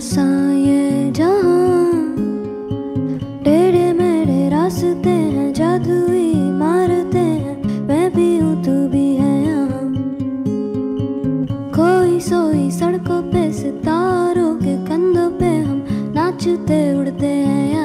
सा ये टेढ़े मेढ़े रास्ते हैं, जादुई मारते हैं, मैं भी हूँ, तू भी है यहाँ। कोई सोई सड़कों पे सितारों के कंधों पे हम नाचते उड़ते हैं